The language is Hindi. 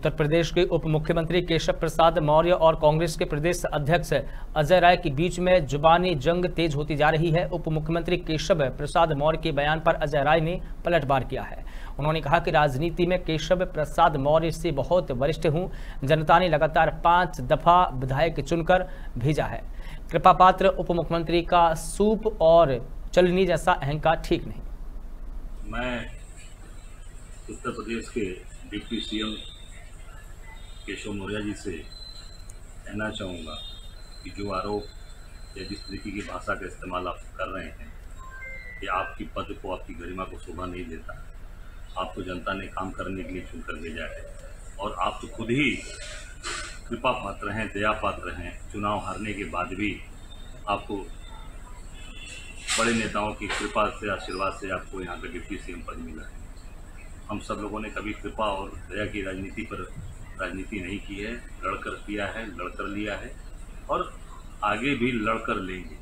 उत्तर प्रदेश के उप मुख्यमंत्री केशव प्रसाद मौर्य और कांग्रेस के प्रदेश अध्यक्ष अजय राय के बीच में जुबानी जंग तेज होती जा रही है। उप मुख्यमंत्री केशव प्रसाद मौर्य के बयान पर अजय राय ने पलटवार किया है। उन्होंने कहा कि राजनीति में केशव प्रसाद मौर्य से बहुत वरिष्ठ हूँ। जनता ने लगातार पाँच दफ़ा विधायक चुनकर भेजा है। कृपा पात्र उप मुख्यमंत्री का सूप और चलनी जैसा अहंकार ठीक नहीं। मैं उत्तर प्रदेश के डिप्टी सीएम केशव मौर्य जी से कहना चाहूँगा कि जो आरोप या जिस तरीके की भाषा का इस्तेमाल आप कर रहे हैं कि आपकी पद को, आपकी गरिमा को शोभा नहीं देता, आपको जनता ने काम करने के लिए चुनकर भेजा है और आप तो खुद ही कृपा पात्र हैं, दया पात्र हैं। चुनाव हारने के बाद भी आपको बड़े नेताओं की कृपा से, आशीर्वाद से आपको यहाँ का डिप्टी सीएम पद मिला है। हम सब लोगों ने कभी कृपा और दया की राजनीति पर राजनीति नहीं की है, लड़कर किया है, लड़कर लिया है और आगे भी लड़कर लेंगे।